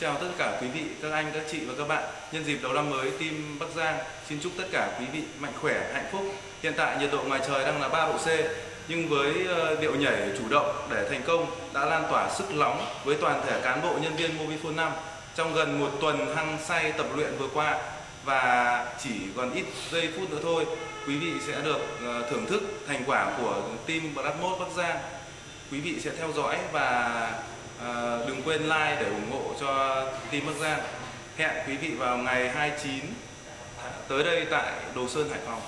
Chào tất cả quý vị, các anh, các chị và các bạn. Nhân dịp đầu năm mới, team Bắc Giang xin chúc tất cả quý vị mạnh khỏe, hạnh phúc. Hiện tại nhiệt độ ngoài trời đang là 3 độ C, nhưng với ờ, điệu nhảy chủ động để thành công đã lan tỏa sức nóng với toàn thể cán bộ nhân viên Mobifone 5 trong gần một tuần hăng say tập luyện vừa qua và chỉ còn ít giây phút nữa thôi quý vị sẽ được ờ, thưởng thức thành quả của team Bradmos Bắc Giang quý vị sẽ theo dõi và Ờ, đừng quên like để ủng hộ cho team Bắc Giang. Hẹn quý vị vào ngày 29 tới đây tại Đồ Sơn Hải Phòng.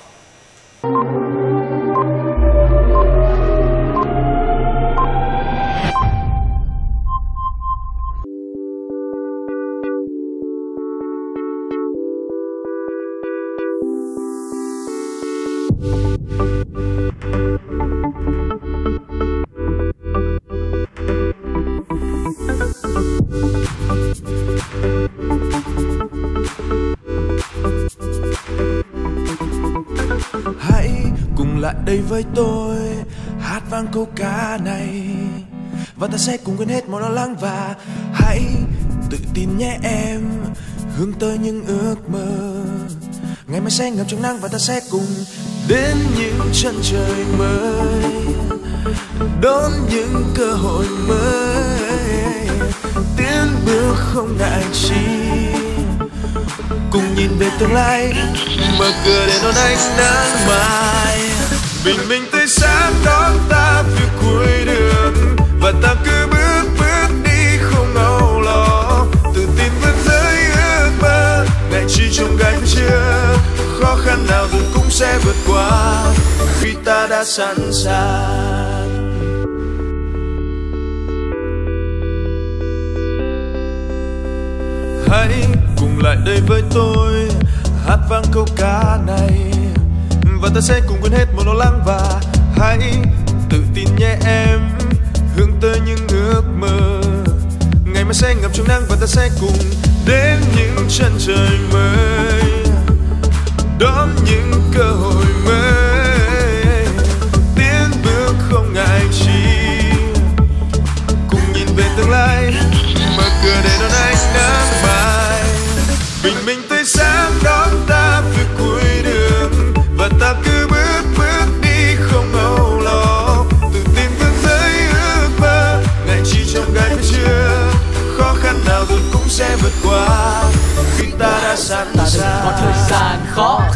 Lại đây với tôi. Hát vang câu ca này, và ta sẽ cùng quên hết mọi lo lắng và hãy tự tin nhé em, hướng tới những ước mơ. Ngày mai sẽ ngập trong nắng và ta sẽ cùng đến những chân trời mới, đón những cơ hội mới. Tiến bước không ngại chi, cùng nhìn về tương lai. Mở cửa để đón ánh nắng mai bình minh tươi sáng đón ta phía cuối đường. Và ta cứ bước bước đi không âu lo. Tự tin vươn tới ước mơ ngày chi trong gánh chưa khó khăn nào rồi cũng sẽ vượt qua khi ta đã sẵn sàng. Hãy cùng lại đây với tôi, hát vang câu ca này và ta sẽ cùng quên hết mọi lo lắng và hãy tự tin nhé em, hướng tới những ước mơ. Ngày mai sẽ ngập trong nắng và ta sẽ cùng đến những chân trời mới, đón những cơ hội mới. Tiến bước không ngại chi, cùng nhìn về tương lai. Mở cửa để đón ánh nắng mai. Bình minh tươi sáng đón ta vượt qua đường và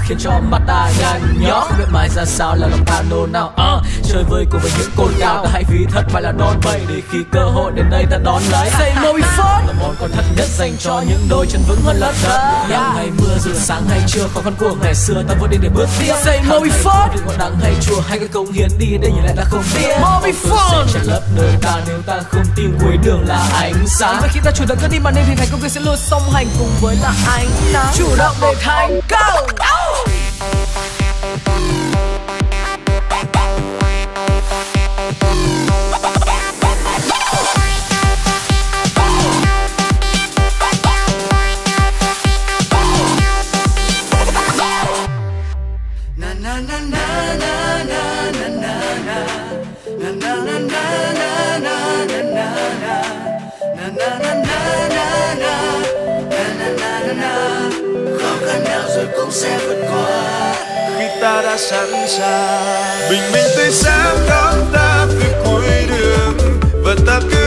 khiến cho mắt ta nhăn nhó. Không biết mai ra sao là lòng ta nôn nào? Ờ chơi vơi cùng với những cồn cao ta hãy ví thật phải là đòn bẩy để khi cơ hội đến đây ta đón lấy. Say môi phone là món quà thật nhất dành cho những đôi chân vững hơn lớp đất. Nhau ngày mưa dù sáng hay trưa khó khăn của ngày xưa ta vẫn đi để bước tiếp. Say môi phone đừng có đắng hay chua hay cái công hiến đi để nhìn lại ta không biết. Môi phone sẽ lấp đời ta nếu ta không tin cuối đường là ánh sáng. Và khi ta chủ động cất đi màn đêm thì thành công tươi sẽ luôn song hành cùng với là ánh nắng chủ động để thành công cũng sẽ vượt qua khi ta đã sẵn sàng bình minh tươi sáng đón ta phía cuối đường, và ta cứ